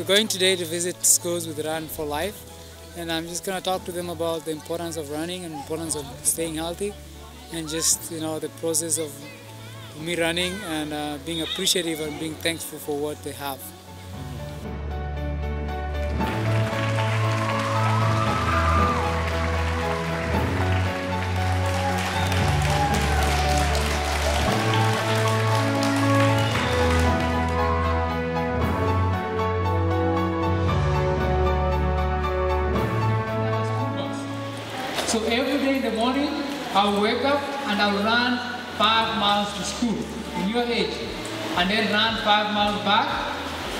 We're going today to visit schools with Run for Life, and I'm just going to talk to them about the importance of running and importance of staying healthy, and just you know the process of me running and uh, being appreciative and being thankful for what they have. So every day in the morning, I'll wake up and I'll run five miles to school in your age, and then run five miles back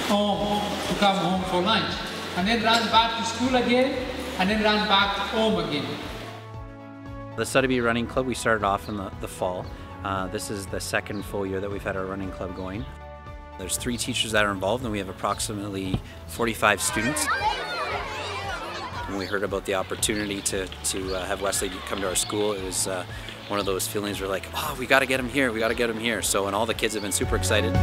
home to come home for lunch, and then run back to school again, and then run back home again. The Sotheby Running Club, we started off in the, the fall. Uh, this is the second full year that we've had our running club going. There's three teachers that are involved and we have approximately 45 students. When we heard about the opportunity to, to uh, have Wesley come to our school, it was uh, one of those feelings where we're like, oh, we got to get him here, we got to get him here. So, and all the kids have been super excited.